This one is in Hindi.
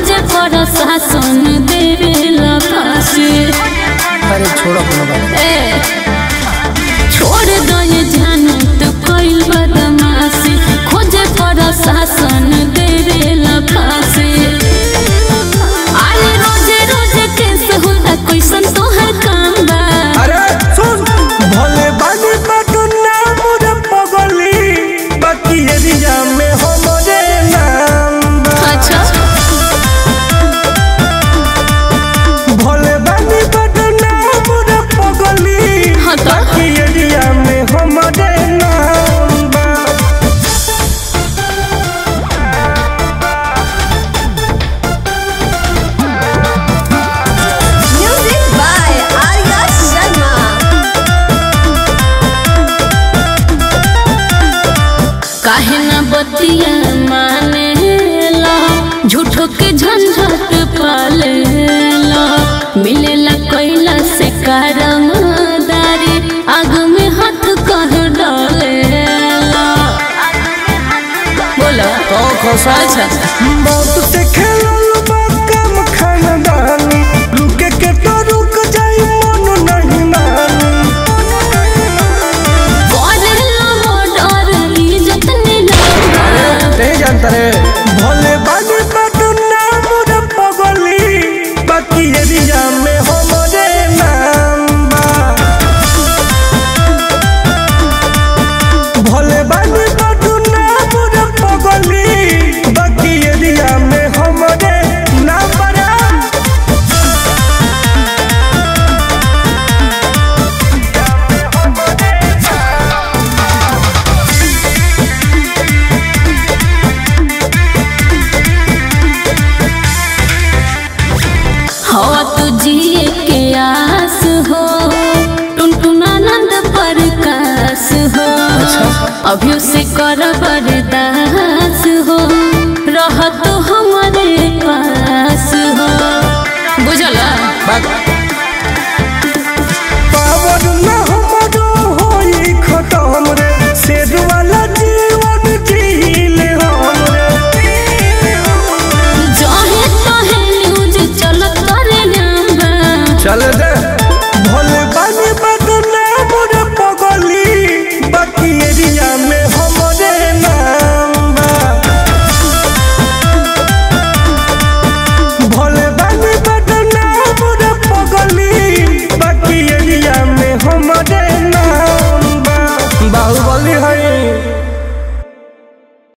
खोजे पर सासन देवे लबासे अरे छोड़ अपना बात ए छोड़ दो ये पतिया माने ला के झंझट पाले मिलेला कोयला से करमदारी आग में हाथ कह हाँ, अच्छा। बहुत से भोले बा हो के आस हो आनंद पर हो। अच्छा। अभी से कर चल